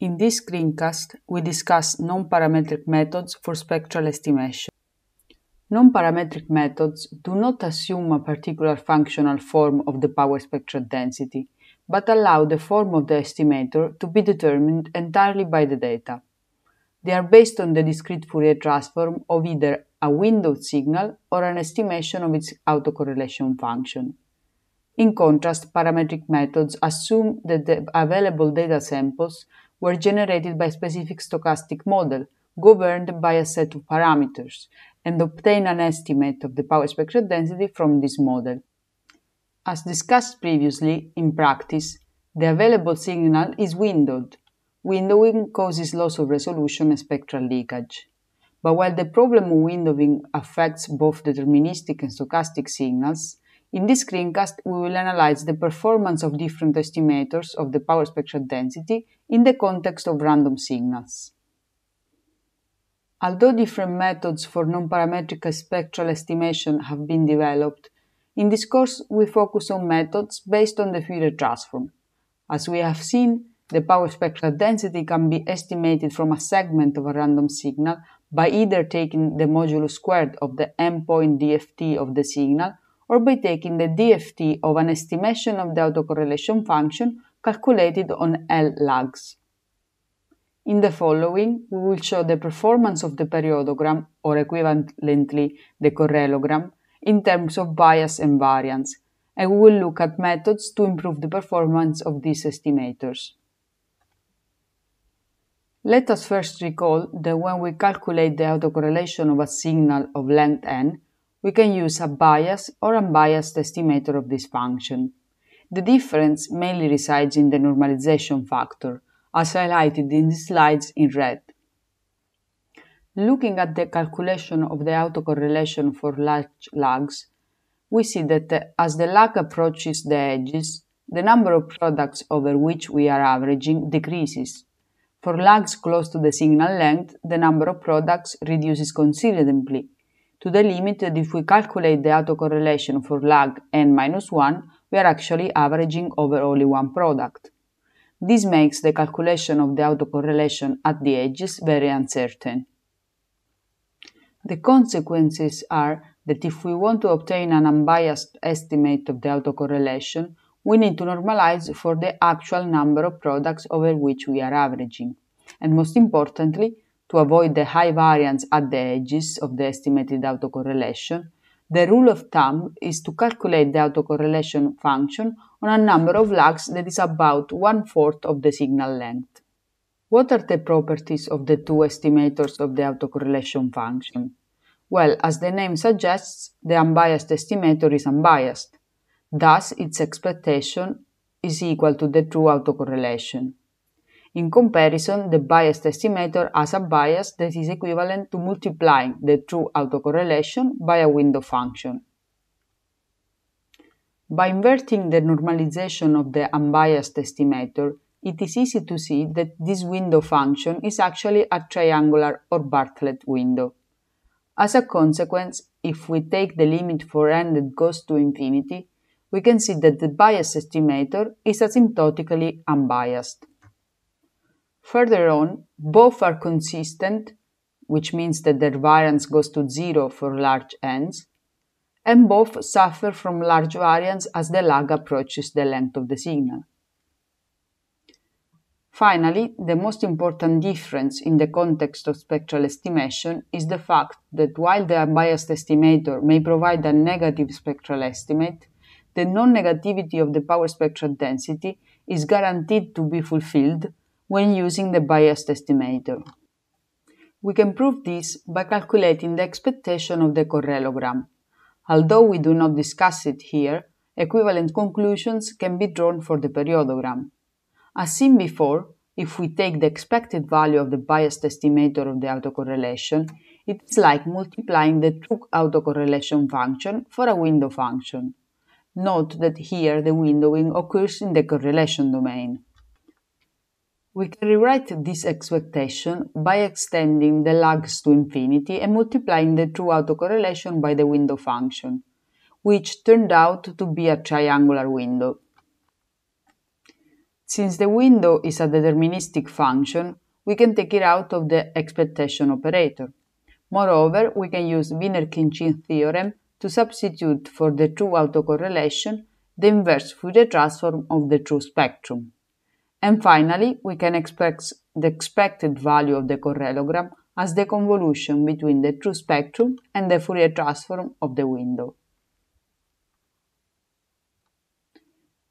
In this screencast, we discuss non-parametric methods for spectral estimation. Non-parametric methods do not assume a particular functional form of the power spectral density, but allow the form of the estimator to be determined entirely by the data. They are based on the discrete Fourier transform of either a windowed signal or an estimation of its autocorrelation function. In contrast, parametric methods assume that the available data samples were generated by a specific stochastic model governed by a set of parameters and obtain an estimate of the power spectral density from this model. As discussed previously, in practice, the available signal is windowed. Windowing causes loss of resolution and spectral leakage. But while the problem of windowing affects both deterministic and stochastic signals, in this screencast, we will analyze the performance of different estimators of the power spectral density in the context of random signals. Although different methods for non-parametric spectral estimation have been developed, in this course we focus on methods based on the Fourier transform. As we have seen, the power spectral density can be estimated from a segment of a random signal by either taking the modulus squared of the N-point DFT of the signal or by taking the DFT of an estimation of the autocorrelation function calculated on L lags. In the following, we will show the performance of the periodogram, or equivalently the correlogram, in terms of bias and variance, and we will look at methods to improve the performance of these estimators. Let us first recall that when we calculate the autocorrelation of a signal of length n, we can use a biased or unbiased estimator of this function. The difference mainly resides in the normalization factor, as highlighted in the slides in red. Looking at the calculation of the autocorrelation for large lags, we see that as the lag approaches the edges, the number of products over which we are averaging decreases. For lags close to the signal length, the number of products reduces considerably, to the limit that if we calculate the autocorrelation for lag n minus 1, we are actually averaging over only one product. This makes the calculation of the autocorrelation at the edges very uncertain. The consequences are that if we want to obtain an unbiased estimate of the autocorrelation, we need to normalize for the actual number of products over which we are averaging. And most importantly, to avoid the high variance at the edges of the estimated autocorrelation, the rule of thumb is to calculate the autocorrelation function on a number of lags that is about one-fourth of the signal length. What are the properties of the two estimators of the autocorrelation function? Well, as the name suggests, the unbiased estimator is unbiased. Thus, its expectation is equal to the true autocorrelation. In comparison, the biased estimator has a bias that is equivalent to multiplying the true autocorrelation by a window function. By inverting the normalization of the unbiased estimator, it is easy to see that this window function is actually a triangular or Bartlett window. As a consequence, if we take the limit for n that goes to infinity, we can see that the bias estimator is asymptotically unbiased. Further on, both are consistent, which means that their variance goes to zero for large n's, and both suffer from large variance as the lag approaches the length of the signal. Finally, the most important difference in the context of spectral estimation is the fact that while the unbiased estimator may provide a negative spectral estimate, the non-negativity of the power spectral density is guaranteed to be fulfilled when using the biased estimator. We can prove this by calculating the expectation of the correlogram. Although we do not discuss it here, equivalent conclusions can be drawn for the periodogram. As seen before, if we take the expected value of the biased estimator of the autocorrelation, it is like multiplying the true autocorrelation function for a window function. Note that here the windowing occurs in the correlation domain. We can rewrite this expectation by extending the lags to infinity and multiplying the true autocorrelation by the window function, which turned out to be a triangular window. Since the window is a deterministic function, we can take it out of the expectation operator. Moreover, we can use Wiener-Khinchin theorem to substitute for the true autocorrelation the inverse Fourier transform of the true spectrum. And finally, we can express the expected value of the correlogram as the convolution between the true spectrum and the Fourier transform of the window.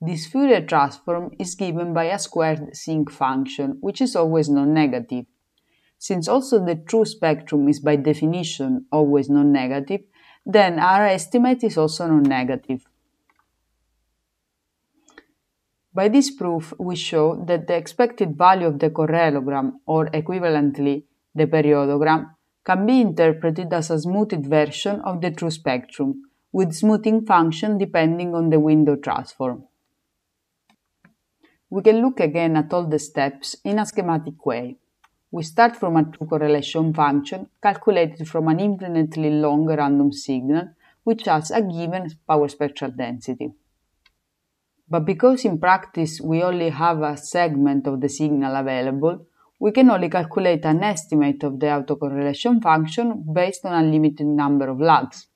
This Fourier transform is given by a squared sinc function, which is always non-negative. Since also the true spectrum is by definition always non-negative, then our estimate is also non-negative. By this proof, we show that the expected value of the correlogram, or equivalently the periodogram, can be interpreted as a smoothed version of the true spectrum, with smoothing function depending on the window transform. We can look again at all the steps in a schematic way. We start from a true correlation function calculated from an infinitely long random signal which has a given power spectral density. But because in practice we only have a segment of the signal available, we can only calculate an estimate of the autocorrelation function based on a limited number of lags.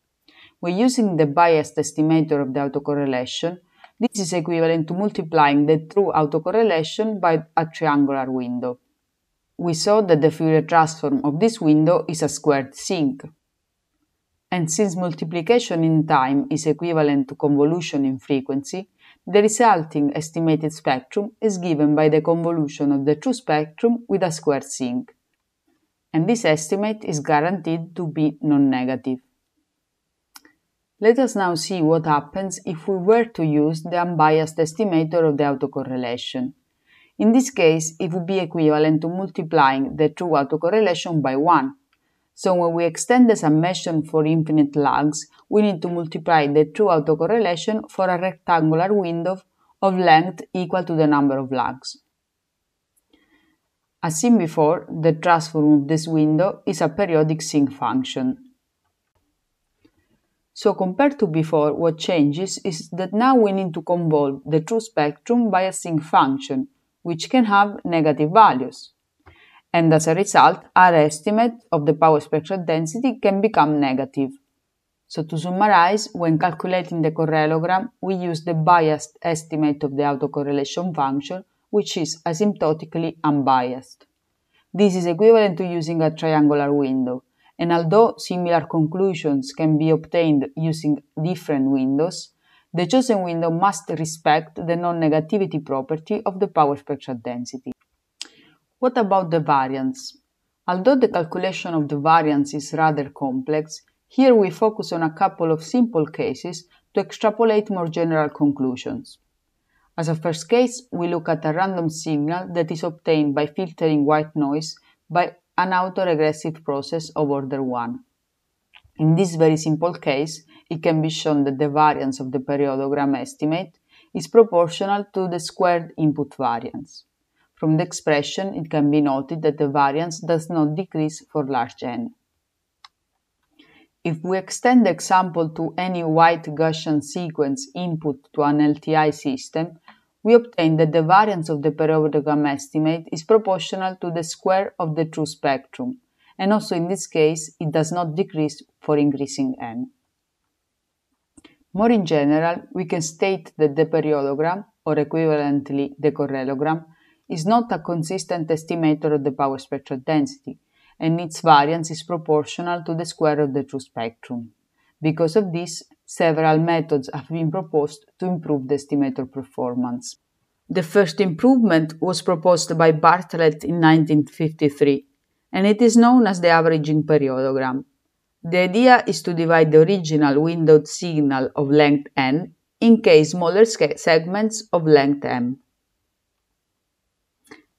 When using the biased estimator of the autocorrelation, this is equivalent to multiplying the true autocorrelation by a triangular window. We saw that the Fourier transform of this window is a squared sinc. And since multiplication in time is equivalent to convolution in frequency, the resulting estimated spectrum is given by the convolution of the true spectrum with a squared sinc. And this estimate is guaranteed to be non-negative. Let us now see what happens if we were to use the unbiased estimator of the autocorrelation. In this case, it would be equivalent to multiplying the true autocorrelation by 1. So when we extend the summation for infinite lags, we need to multiply the true autocorrelation for a rectangular window of length equal to the number of lags. As seen before, the transform of this window is a periodic sinc function. So compared to before, what changes is that now we need to convolve the true spectrum by a sinc function, which can have negative values. And as a result, our estimate of the power spectral density can become negative. So to summarize, when calculating the correlogram, we use the biased estimate of the autocorrelation function, which is asymptotically unbiased. This is equivalent to using a triangular window, and although similar conclusions can be obtained using different windows, the chosen window must respect the non-negativity property of the power spectral density. What about the variance? Although the calculation of the variance is rather complex, here we focus on a couple of simple cases to extrapolate more general conclusions. As a first case, we look at a random signal that is obtained by filtering white noise by an autoregressive process of order 1. In this very simple case, it can be shown that the variance of the periodogram estimate is proportional to the squared input variance. From the expression, it can be noted that the variance does not decrease for large n. If we extend the example to any white Gaussian sequence input to an LTI system, we obtain that the variance of the periodogram estimate is proportional to the square of the true spectrum, and also in this case it does not decrease for increasing n. More in general, we can state that the periodogram, or equivalently the correlogram, is not a consistent estimator of the power spectral density, and its variance is proportional to the square of the true spectrum. Because of this, several methods have been proposed to improve the estimator performance. The first improvement was proposed by Bartlett in 1953, and it is known as the averaging periodogram. The idea is to divide the original windowed signal of length n in k smaller segments of length m.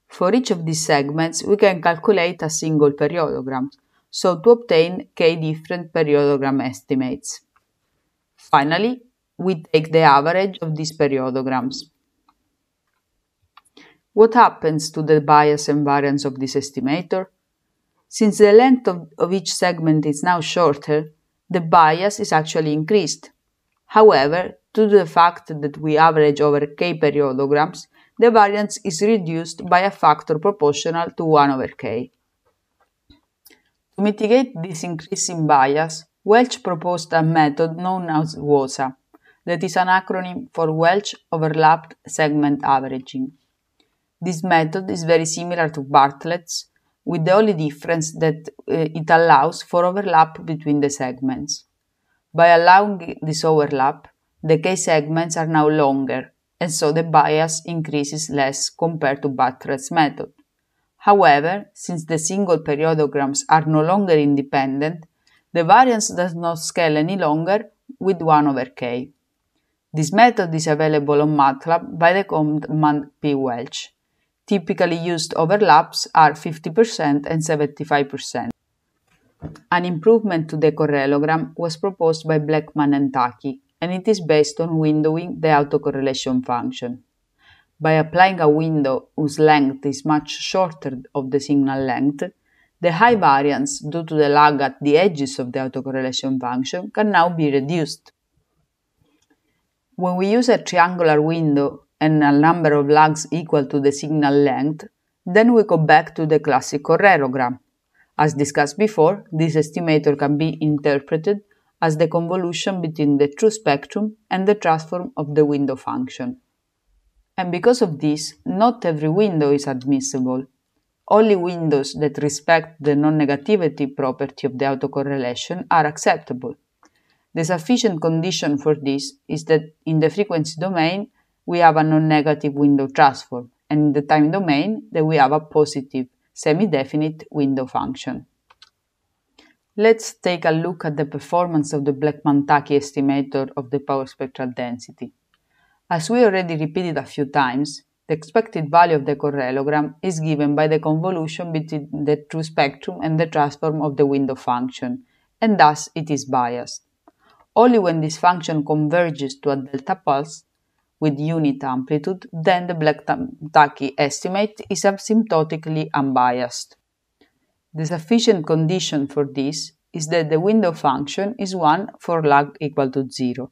For each of these segments, we can calculate a single periodogram, so to obtain k different periodogram estimates. Finally, we take the average of these periodograms. What happens to the bias and variance of this estimator? Since the length of, of each segment is now shorter, the bias is actually increased. However, due to the fact that we average over k periodograms, the variance is reduced by a factor proportional to 1 over k. To mitigate this increasing bias, Welch proposed a method known as WOSA, that is an acronym for Welch Overlapped Segment Averaging. This method is very similar to Bartlett's, with the only difference that uh, it allows for overlap between the segments. By allowing this overlap, the k segments are now longer, and so the bias increases less compared to Bartlett's method. However, since the single periodograms are no longer independent, the variance does not scale any longer with 1 over k. This method is available on MATLAB by the command pwelch. Typically used overlaps are 50% and 75%. An improvement to the correlogram was proposed by Blackman and Tukey, and it is based on windowing the autocorrelation function. By applying a window whose length is much shorter of the signal length, the high variance due to the lag at the edges of the autocorrelation function can now be reduced. When we use a triangular window and a number of lags equal to the signal length, then we go back to the classic correlogram. As discussed before, this estimator can be interpreted as the convolution between the true spectrum and the transform of the window function. And because of this, not every window is admissible. Only windows that respect the non-negativity property of the autocorrelation are acceptable. The sufficient condition for this is that in the frequency domain we have a non-negative window transform, and in the time domain that we have a positive semi-definite window function. Let's take a look at the performance of the Blackman-Tukey estimator of the power spectral density. As we already repeated a few times, the expected value of the correlogram is given by the convolution between the true spectrum and the transform of the window function, and thus it is biased. Only when this function converges to a delta pulse with unit amplitude, then the Blackman-Tukey estimate is asymptotically unbiased. The sufficient condition for this is that the window function is 1 for lag equal to 0,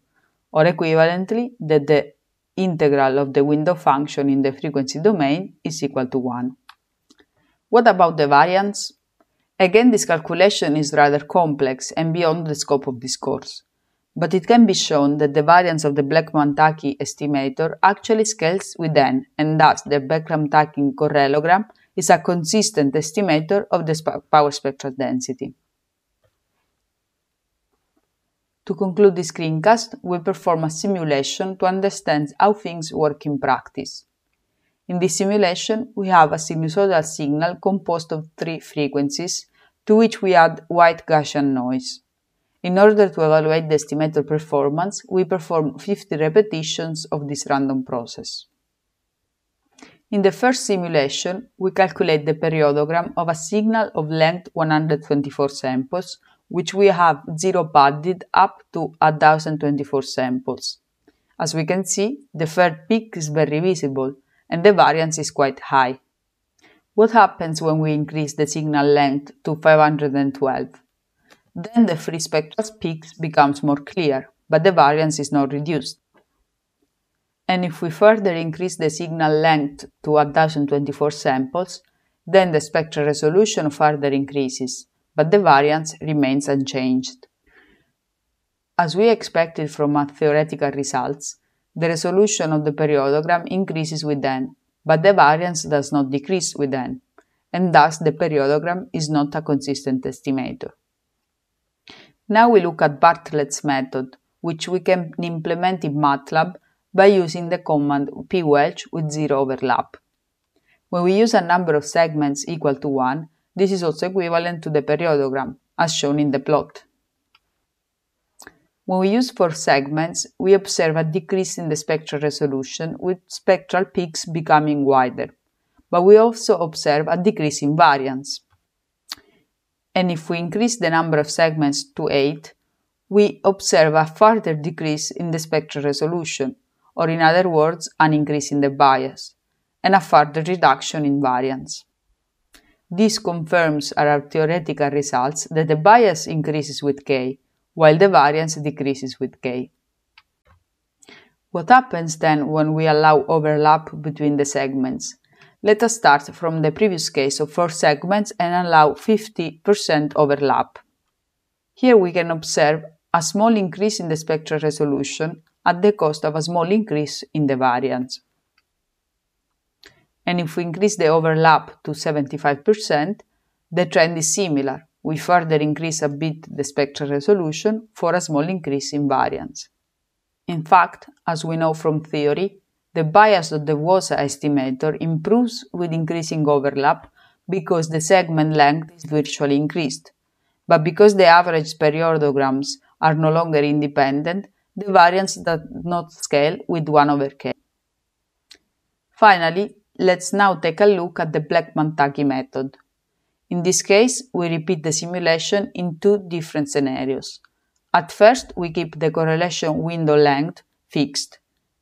or equivalently that the integral of the window function in the frequency domain is equal to 1. What about the variance? Again, this calculation is rather complex and beyond the scope of this course, but it can be shown that the variance of the Blackman-Tukey estimator actually scales with n, and thus the Blackman-Tukey correlogram is a consistent estimator of the power spectral density. To conclude this screencast, we perform a simulation to understand how things work in practice. In this simulation, we have a sinusoidal signal composed of three frequencies, to which we add white Gaussian noise. In order to evaluate the estimator performance, we perform 50 repetitions of this random process. In the first simulation, we calculate the periodogram of a signal of length 124 samples which we have zero padded up to 1024 samples. As we can see, the third peak is very visible and the variance is quite high. What happens when we increase the signal length to 512? Then the free spectral peaks becomes more clear, but the variance is not reduced. And if we further increase the signal length to 1024 samples, then the spectral resolution further increases, but the variance remains unchanged. As we expected from our theoretical results, the resolution of the periodogram increases with n, but the variance does not decrease with n, and thus the periodogram is not a consistent estimator. Now we look at Bartlett's method, which we can implement in MATLAB by using the command pwelch with zero overlap. When we use a number of segments equal to 1, this is also equivalent to the periodogram, as shown in the plot. When we use four segments, we observe a decrease in the spectral resolution with spectral peaks becoming wider, but we also observe a decrease in variance. And if we increase the number of segments to 8, we observe a further decrease in the spectral resolution, or in other words, an increase in the bias, and a further reduction in variance. This confirms our theoretical results that the bias increases with k, while the variance decreases with k. What happens then when we allow overlap between the segments? Let us start from the previous case of 4 segments and allow 50% overlap. Here we can observe a small increase in the spectral resolution at the cost of a small increase in the variance. And if we increase the overlap to 75%, the trend is similar. We further increase a bit the spectral resolution for a small increase in variance. In fact, as we know from theory, the bias of the WOSA estimator improves with increasing overlap because the segment length is virtually increased. But because the average periodograms are no longer independent, the variance does not scale with 1 over k. Finally, let's now take a look at the Blackman-Tukey method. In this case, we repeat the simulation in two different scenarios. At first, we keep the correlation window length fixed,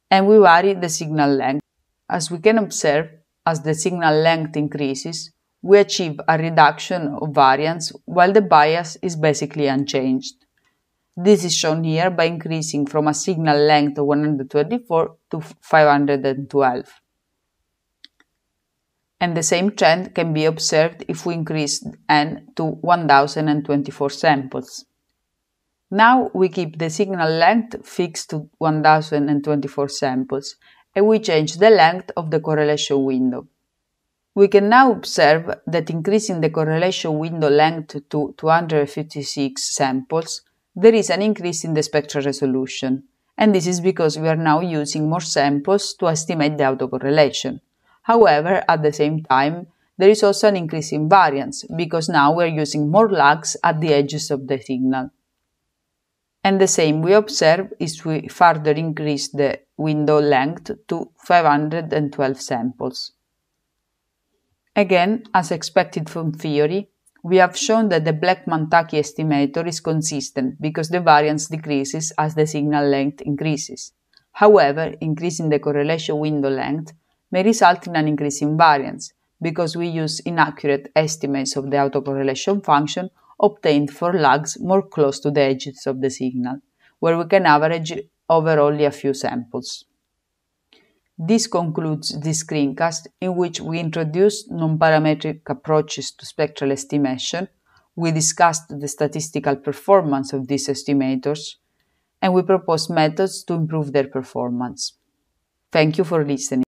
and we vary the signal length. As we can observe, as the signal length increases, we achieve a reduction of variance while the bias is basically unchanged. This is shown here by increasing from a signal length of 124 to 512. And the same trend can be observed if we increase n to 1024 samples. Now we keep the signal length fixed to 1024 samples and we change the length of the correlation window. We can now observe that increasing the correlation window length to 256 samples, there is an increase in the spectral resolution, and this is because we are now using more samples to estimate the autocorrelation. However, at the same time, there is also an increase in variance, because now we are using more lags at the edges of the signal. And the same we observe is we further increase the window length to 512 samples. Again, as expected from theory, we have shown that the Blackman-Tukey estimator is consistent because the variance decreases as the signal length increases. However, increasing the correlation window length may result in an increase in variance because we use inaccurate estimates of the autocorrelation function obtained for lags more close to the edges of the signal, where we can average over only a few samples. This concludes this screencast in which we introduced non-parametric approaches to spectral estimation, we discussed the statistical performance of these estimators, and we proposed methods to improve their performance. Thank you for listening.